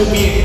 should be